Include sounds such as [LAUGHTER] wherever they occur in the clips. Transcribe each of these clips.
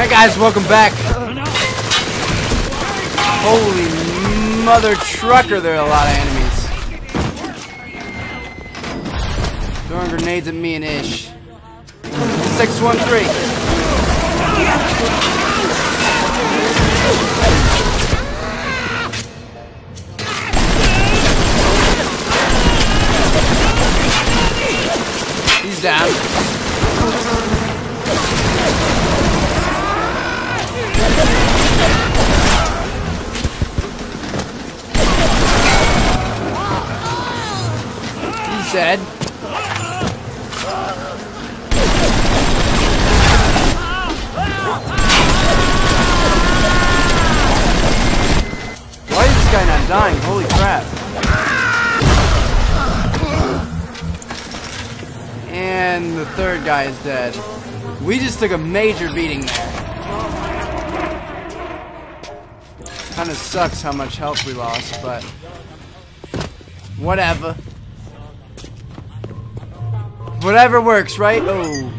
Alright guys, welcome back. Holy mother trucker, there are a lot of enemies. Throwing grenades at me and Ish. 613. Why is this guy not dying? Holy crap. And the third guy is dead. We just took a major beating there. Kinda sucks how much health we lost, but whatever. Whatever works, right? Oh.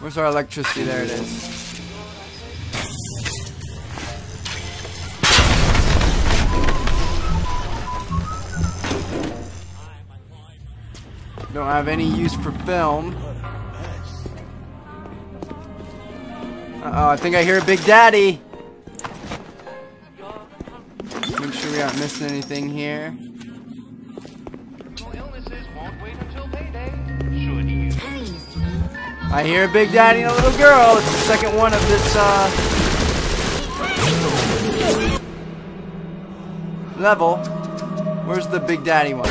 Where's our electricity? There it is. Don't have any use for film. Uh oh, I think I hear a Big Daddy. We aren't missing anything here. illnesses won't wait until payday. Should you? I hear a Big Daddy and a little girl. It's the second one of this uh, level. Where's the Big Daddy one?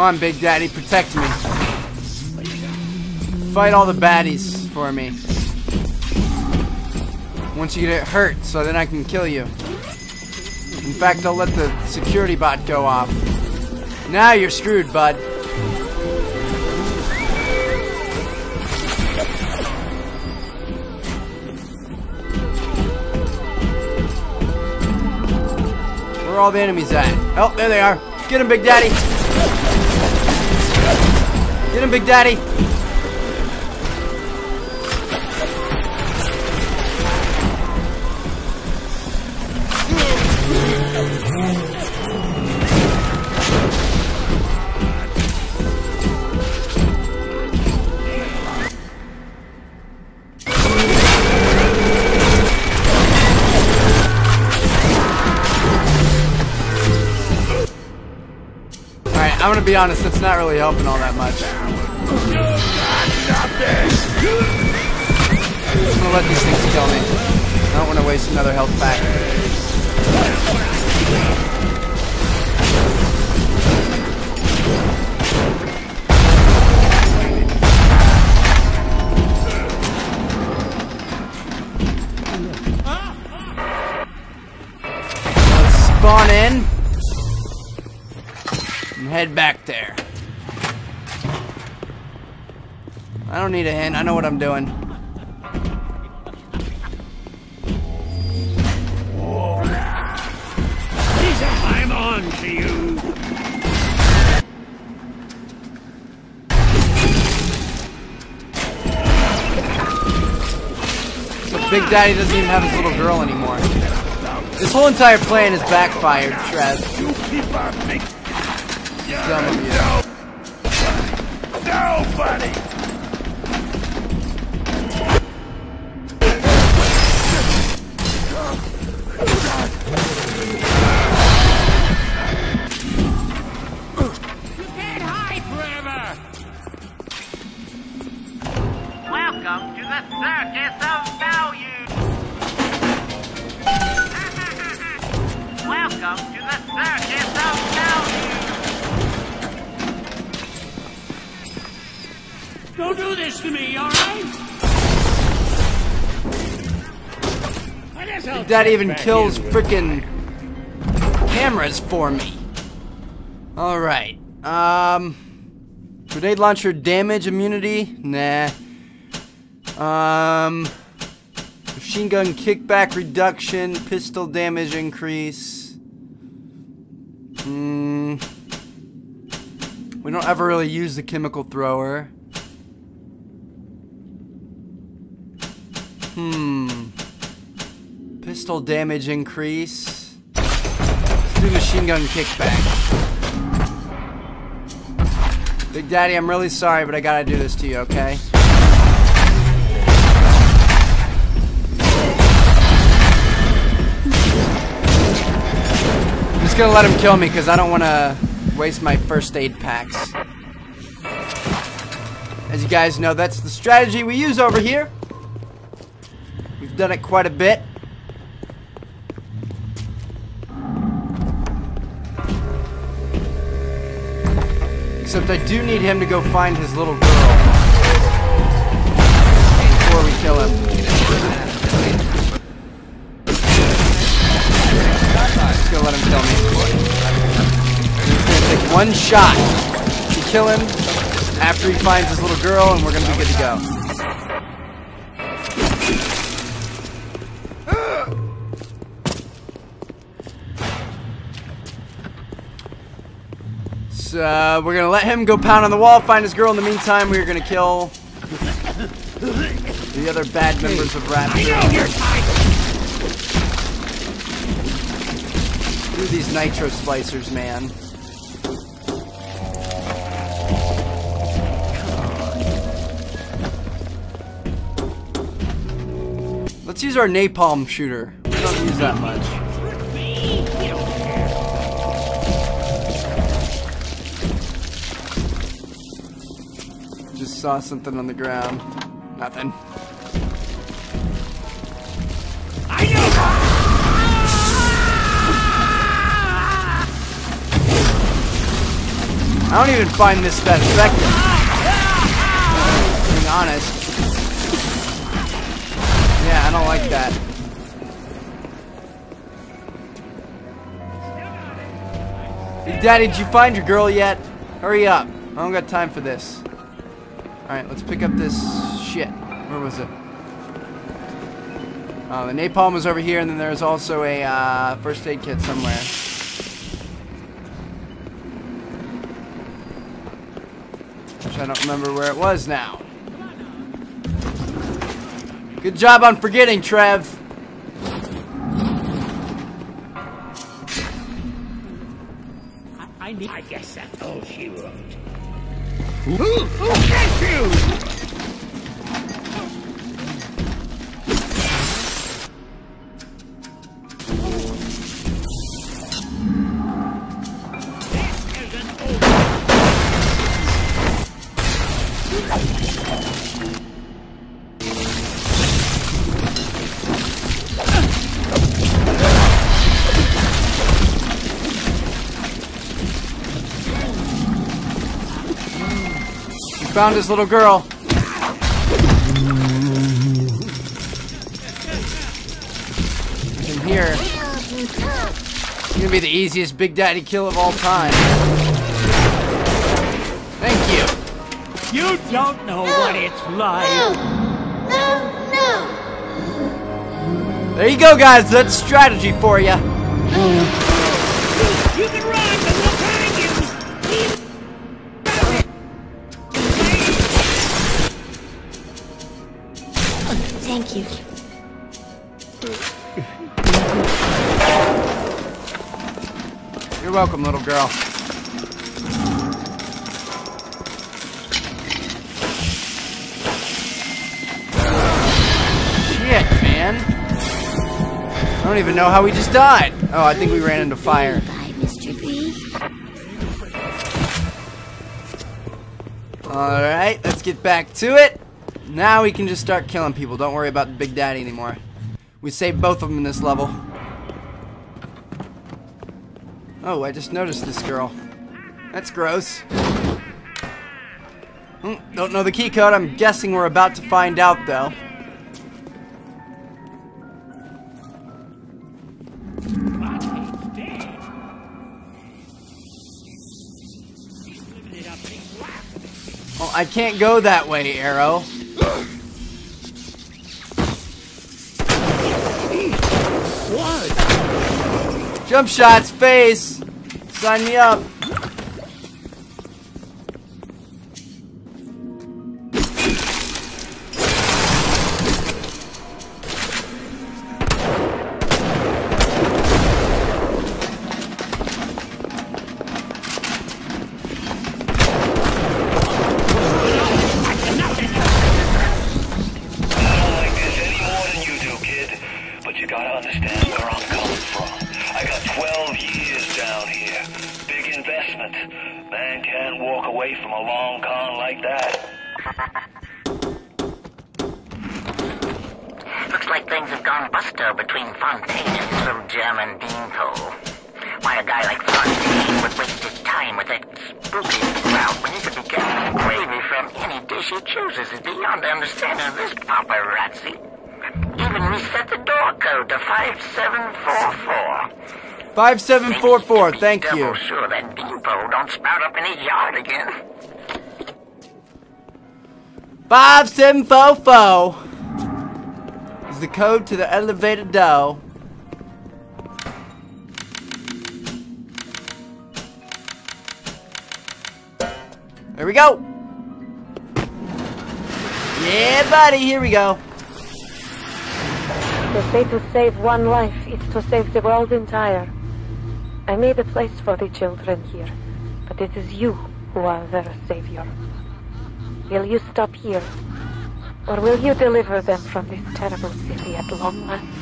Come on, Big Daddy, protect me. Fight all the baddies for me. Once you get hurt, so then I can kill you. In fact, I'll let the security bot go off. Now you're screwed, bud. Where are all the enemies at? Oh, there they are. Get him, Big Daddy. Get him, Big Daddy. Gonna be honest, it's not really helping all that much. I'm gonna let these things kill me. I don't wanna waste another health pack. And head back there. I don't need a hint. I know what I'm doing. I'm on to you. So Big Daddy doesn't even have his little girl anymore. This whole entire plan is backfired, Trev. Dumb of you. No, buddy. Don't do this to me, all right? I guess I'll Big Daddy check even kills frickin' cameras for me. Alright. Um. Grenade launcher damage immunity? Nah. Um. Machine gun kickback reduction, pistol damage increase. Hmm. We don't ever really use the chemical thrower. Hmm. Pistol damage increase. Let's do machine gun kickback. Big Daddy, I'm really sorry, but I gotta do this to you, okay? I'm just gonna let him kill me because I don't want to waste my first aid packs. As you guys know, that's the strategy we use over here. Done it quite a bit. Except I do need him to go find his little girl. Before we kill him. Just gonna let him kill me. He's gonna take one shot to kill him after he finds his little girl and we're gonna be good to go. Uh, we're gonna let him go pound on the wall, find his girl. In the meantime, we're gonna kill the other bad members of Rapture. Do these nitro splicers, man. Let's use our napalm shooter. We don't use that much. Just saw something on the ground. Nothing. I know! I don't even find this that effective. Being honest. Yeah, I don't like that. Hey, Daddy, did you find your girl yet? Hurry up. I don't got time for this. Alright, let's pick up this shit. Where was it? Oh, the napalm was over here, and then there's also a uh, first aid kit somewhere. Which I don't remember where it was now. Good job on forgetting, Trev. I, need, I guess that's all she wrote. Who, [LAUGHS] who sent you? Found his little girl. In here. It's gonna be the easiest Big Daddy kill of all time. Thank you. You don't know what it's like. There you go, guys. That's strategy for you. Oh. You welcome, little girl. Shit, man. I don't even know how we just died. Oh, I think we ran into fire. Bye, Mr. B. Alright, let's get back to it. Now we can just start killing people. Don't worry about the Big Daddy anymore. We saved both of them in this level. Oh, I just noticed this girl. That's gross. Hmm, don't know the key code. I'm guessing we're about to find out, though. Well, I can't go that way, Arrow. Jump shots, face. Sign me up. Long con like that. Looks like things have gone buster between Fontaine and his little German beanpole. Why a guy like Fontaine would waste his time with that spooky sprout when he could be getting gravy from any dish he chooses is beyond the understanding of this paparazzi. Even reset the door code to 5744. 5744, thank you. Double sure that beanpole don't sprout up in his yard again. 5744 is the code to the elevated door. There we go. Yeah, buddy, here we go. They say to save one life is to save the world entire. I made a place for the children here, but it is you who are their savior. Will you stop here? Or will you deliver them from this terrible city at long last?